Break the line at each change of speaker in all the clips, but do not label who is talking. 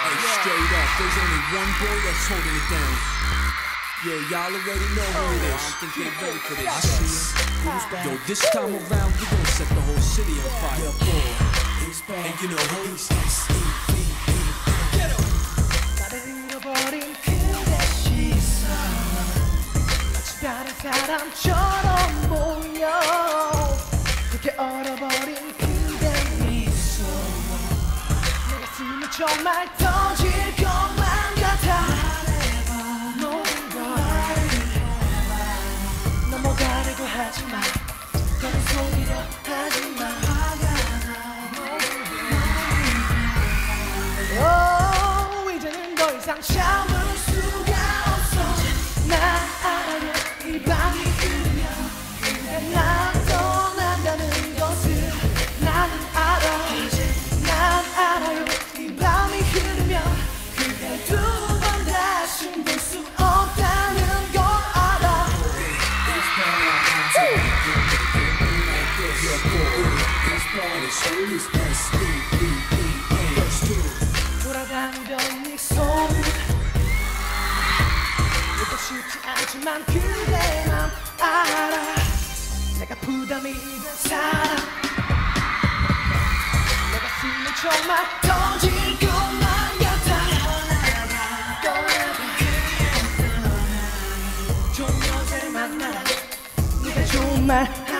Hey, straight up, there's only one boy that's holding it down. Yeah, y'all already know who it is. I think they ready for this. I see him. Yo, this time around, we gonna set the whole city on fire. Yeah, boy. And you know who?
나를 잃어버린 그대 시선 마치 다른 사람처럼 보여 그렇게 얼어버린 정말 터질 것만 같아. 넘어가려고 하지마. 그런 소리로 하지마. 오, 이제는 더 이상 참을 돌아다니던 네손 이도 쉽지 않지만 그대 맘 알아. 내가 부담이 된 사람. 내 가슴은 정말 터질 것만 같아. 떠나가 좋은 여자를 만나라. 네가 좋은 말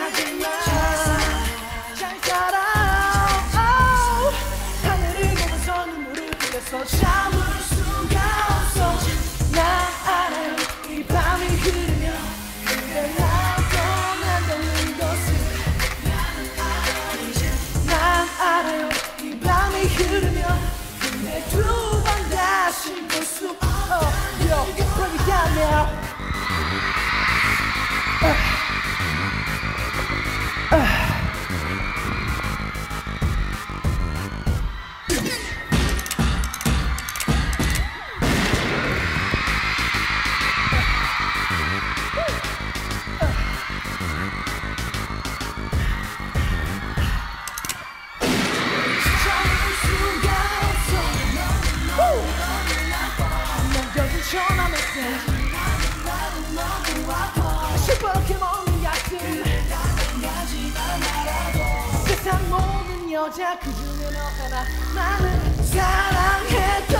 두번 다시 볼수 없어 Yo, break it down now 남겨진 전화 메시지 시뻘게 먹는 약들 세상 모든 여자 그 중에 너 하나 나는 사랑했